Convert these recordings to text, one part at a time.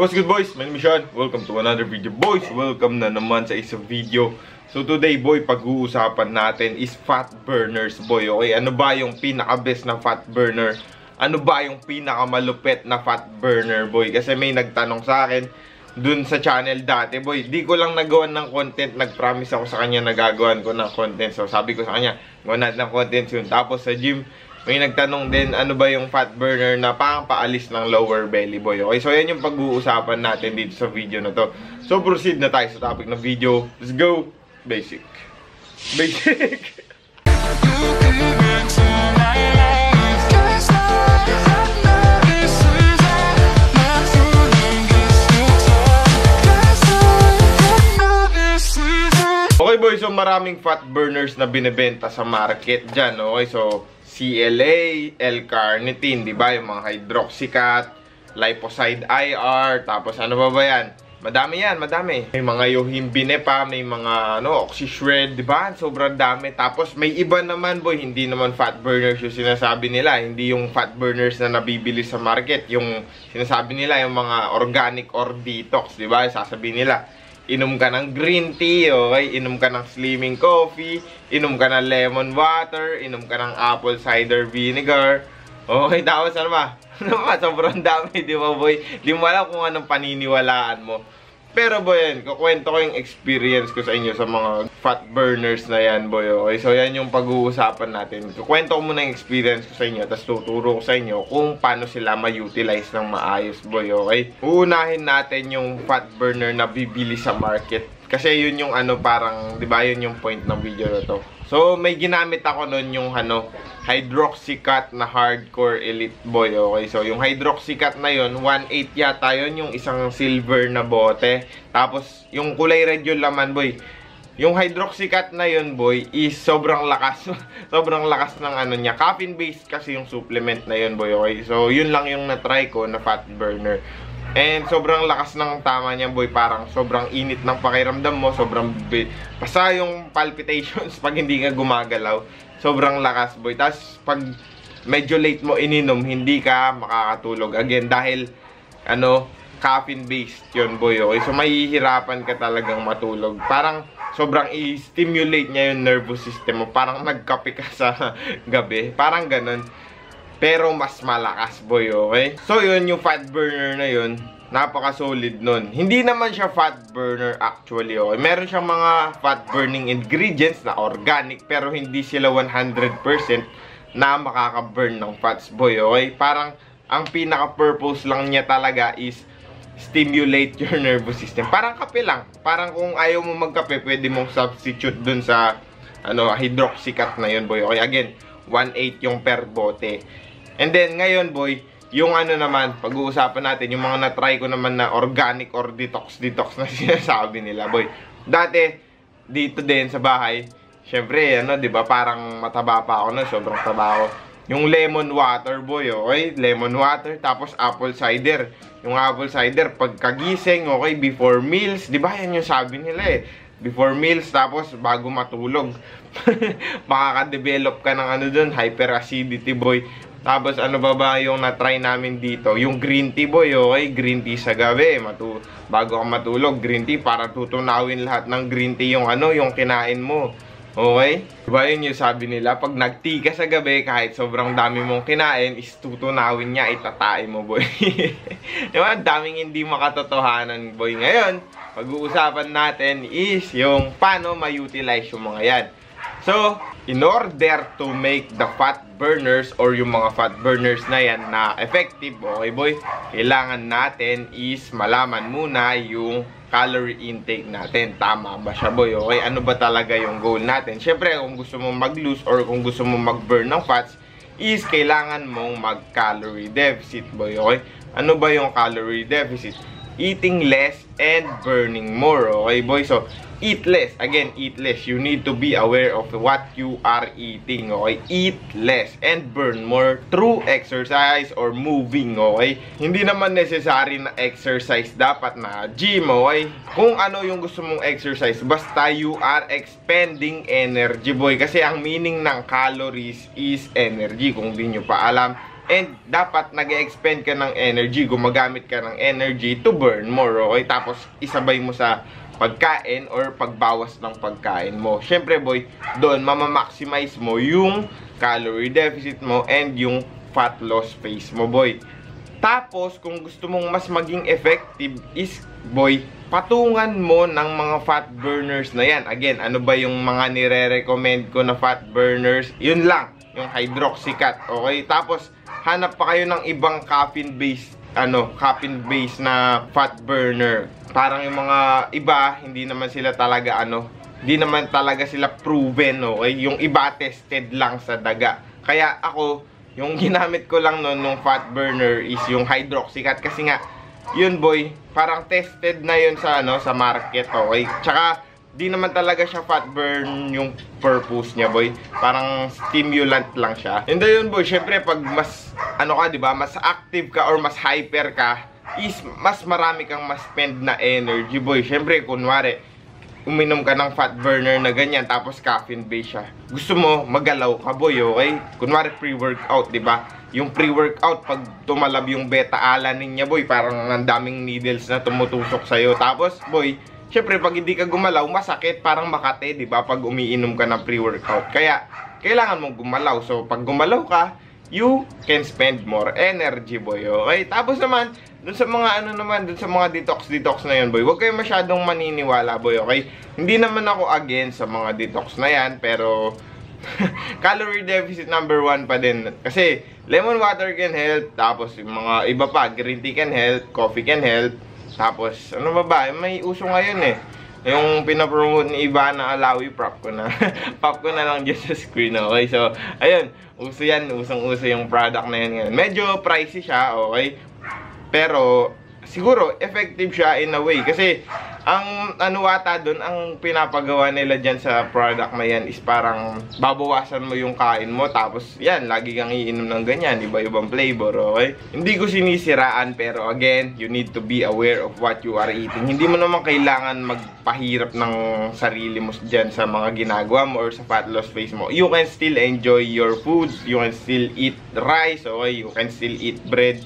What's good boys? My name is Sean. Welcome to another video. Boys, welcome na naman sa isang video. So today boy, pag-uusapan natin is fat burners boy. Okay, ano ba yung pinaka-best na fat burner? Ano ba yung pinaka-malupet na fat burner boy? Kasi may nagtanong sa akin dun sa channel dati boy. Di ko lang nagawan ng content. Nag-promise ako sa kanya na gagawan ko ng content. So sabi ko sa kanya, gawan natin ng content yun. Tapos sa gym, may nagtanong din, ano ba yung fat burner na pang paalis ng lower belly boy. Okay, so yan yung pag-uusapan natin dito sa video na to. So proceed na tayo sa topic ng video. Let's go! Basic. Basic! Okay boys, so maraming fat burners na binebenta sa market dyan. Okay, so CLA, L-carnitine, di ba? Yung mga hydroxycat, liposide IR, tapos ano ba ba yan? Madami yan, madami. May mga yohimbine pa, may mga ano, oxyshred, di ba? Sobrang dami. Tapos may iba naman, boy, hindi naman fat burners yung sinasabi nila. Hindi yung fat burners na nabibili sa market. Yung sinasabi nila, yung mga organic or detox, di ba? Sasabihin nila, inom ka ng green tea, okay? Inom ka ng slimming coffee, inom ka ng lemon water, inom ka ng apple cider vinegar. Okay, tapos ano ba? Ano ba? Sobrang dami, di ba boy? Di mo alam kung anong paniniwalaan mo. Pero boy, yan, kukwento ko yung experience ko sa inyo sa mga fat burners na yan, boy. Okay, so yan yung pag-uusapan natin. Kukwento ko muna yung experience ko sa inyo, tapos tuturo ko sa inyo kung paano sila ma-utilize ng maayos, boy. Okay? Uunahin natin yung fat burner na bibili sa market. Kasi yun yung ano, parang, di ba, yun yung point ng video na to. So, may ginamit ako nun yung ano, Hydroxycat na Hardcore Elite Boy. Okay, so yung Hydroxycat na yun, 1.8 yata yun, yung isang silver na bote. Tapos, yung kulay red yung laman, boy. Yung Hydroxycat na yun, boy, is sobrang lakas. sobrang lakas ng ano niya. Caffeine based kasi yung supplement na yun, boy. Okay, so yun lang yung na-try ko na fat burner. And sobrang lakas ng tama niya boy, parang sobrang init ng pakiramdam mo, sobrang basta yung palpitations pag hindi ka gumagalaw, sobrang lakas boy. Tapos pag medyo late mo ininom, hindi ka makakatulog again dahil ano, caffeine based yun boy. Okay, so mahihirapan ka talagang matulog. Parang sobrang i-stimulate niya yung nervous system mo. Parang nagkape ka sa gabi. Parang ganun. Pero mas malakas boy, okay? So yun, yung fat burner na yun, napaka-solid nun. Hindi naman siya fat burner actually, okay? Meron siyang mga fat burning ingredients na organic, pero hindi sila 100% na makaka-burn ng fats boy, okay? Parang ang pinaka-purpose lang niya talaga is stimulate your nervous system. Parang kape lang. Parang kung ayaw mo magkape, pwede mong substitute dun sa ano, hydroxycat na yun, boy. Okay, again, 1.8 yung per bote. And then, ngayon boy, yung ano naman, pag-uusapan natin, yung mga na-try ko naman na organic or detox-detox na sinasabi nila, boy. Dati, dito din sa bahay, syempre, ano, di ba parang mataba pa ako na, sobrang taba ako. Yung lemon water, boy, okay? Lemon water, tapos apple cider. Yung apple cider, pagkagising, okay, before meals, di ba yan yung sabi nila eh before meals tapos bago matulog makaka-develop ka ng ano dun hyperacidity boy tapos ano ba ba yung na-try namin dito? Yung green tea boy, okay? Green tea sa gabi. Matu bago ka matulog, green tea para tutunawin lahat ng green tea yung ano, yung kinain mo. Okay? Diba yun yung sabi nila? Pag nag-tea ka sa gabi, kahit sobrang dami mong kinain, is tutunawin niya, itatain mo, boy. diba? Daming hindi makatotohanan, boy. Ngayon, pag-uusapan natin is yung paano ma-utilize yung mga yan. So, in order to make the fat burners or yung mga fat burners na yan na effective, okay boy, kailangan natin is malaman muna yung calorie intake natin. Tama ba siya boy? Okay, ano ba talaga yung goal natin? Siyempre, kung gusto mong mag-lose or kung gusto mong mag-burn ng fats, is kailangan mong mag-calorie deficit boy, okay? Ano ba yung calorie deficit? Eating less and burning more, okay boy? So, eat less. Again, eat less. You need to be aware of what you are eating, okay? Eat less and burn more through exercise or moving, okay? Hindi naman necessary na exercise dapat na gym, okay? Kung ano yung gusto mong exercise, basta you are expending energy, boy. Kasi ang meaning ng calories is energy. Kung di nyo pa alam, And dapat nag expend ka ng energy, gumagamit ka ng energy to burn more, okay? Tapos isabay mo sa pagkain or pagbawas ng pagkain mo. Syempre boy, doon mamamaximize mo yung calorie deficit mo and yung fat loss phase mo boy. Tapos, kung gusto mong mas maging effective is, boy, patungan mo ng mga fat burners na yan. Again, ano ba yung mga nire-recommend ko na fat burners? Yun lang, yung hydroxycat, okay? Tapos, hanap pa kayo ng ibang caffeine-based ano, caffeine-based na fat burner. Parang yung mga iba, hindi naman sila talaga ano, hindi naman talaga sila proven, okay? Yung iba tested lang sa daga. Kaya ako, yung ginamit ko lang noon nung fat burner is yung hydroxycat kasi nga yun boy, parang tested na yun sa ano sa market, okay? Tsaka di naman talaga siya fat burn yung purpose niya, boy. Parang stimulant lang siya. And yun, boy, syempre pag mas ano ka, 'di ba? Mas active ka or mas hyper ka, is mas marami kang mas spend na energy, boy. Syempre, kunwari, uminom ka ng fat burner na ganyan tapos caffeine based siya. Gusto mo magalaw ka boy, okay? Kunwari pre-workout, 'di ba? Yung pre-workout pag tumalab yung beta-alanin niya, boy, parang ang daming needles na tumutusok sa iyo. Tapos, boy, syempre pag hindi ka gumalaw, masakit, parang makate, 'di ba? Pag umiinom ka ng pre-workout. Kaya kailangan mong gumalaw. So, pag gumalaw ka, you can spend more energy, boy. Okay? Tapos naman, dun sa mga ano naman, dun sa mga detox-detox na yan, boy, huwag kayo masyadong maniniwala, boy, okay? Hindi naman ako against sa mga detox na yan, pero calorie deficit number one pa din. Kasi, lemon water can help, tapos yung mga iba pa, green tea can help, coffee can help, tapos, ano ba ba, may uso ngayon eh. Yung pinapromote ni Ivana Alawi, prop ko na. prop ko na lang dyan sa screen, okay? So, ayun, uso yan, usong-uso yung product na yan ngayon. Medyo pricey siya, okay? Pero, siguro, effective siya in a way. Kasi, ang ano ata doon, ang pinapagawa nila dyan sa product na yan is parang babawasan mo yung kain mo. Tapos, yan, lagi kang iinom ng ganyan. Iba-ibang flavor, okay? Hindi ko sinisiraan, pero again, you need to be aware of what you are eating. Hindi mo naman kailangan magpahirap ng sarili mo dyan sa mga ginagawa mo or sa fat loss phase mo. You can still enjoy your food. You can still eat rice, okay? You can still eat bread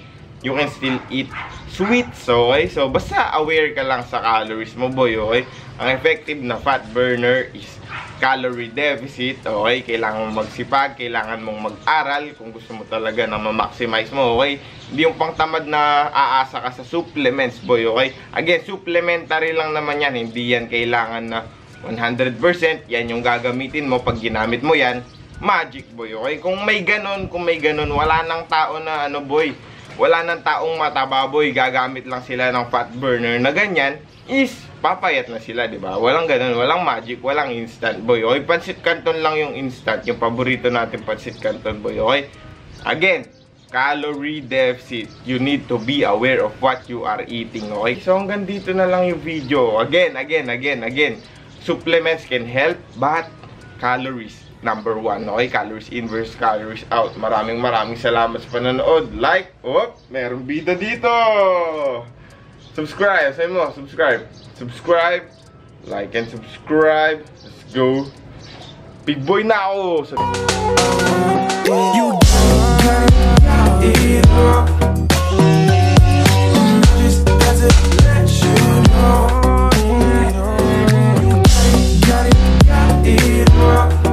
you can still eat sweets, okay? So, basta aware ka lang sa calories mo, boy, okay? Ang effective na fat burner is calorie deficit, okay? Kailangan mong magsipag, kailangan mong mag-aral kung gusto mo talaga na ma-maximize mo, okay? Hindi yung pangtamad na aasa ka sa supplements, boy, okay? Again, supplementary lang naman yan, hindi yan kailangan na 100%, yan yung gagamitin mo pag ginamit mo yan, magic, boy, okay? Kung may ganon, kung may ganon, wala nang tao na, ano, boy, wala nang taong matababoy, gagamit lang sila ng fat burner na ganyan, is papayat na sila, di ba? Walang ganun, walang magic, walang instant, boy. Okay, pansit canton lang yung instant, yung paborito natin pansit canton, boy. Okay? Again, calorie deficit. You need to be aware of what you are eating, okay? So, hanggang dito na lang yung video. Again, again, again, again. Supplements can help, but calories number 1. Okay, calories inverse, calories out. Maraming maraming salamat sa panonood. Like, oh, meron bida dito. Subscribe, sabi mo, subscribe. Subscribe, like and subscribe. Let's go. Big boy na ako. You